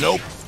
Nope.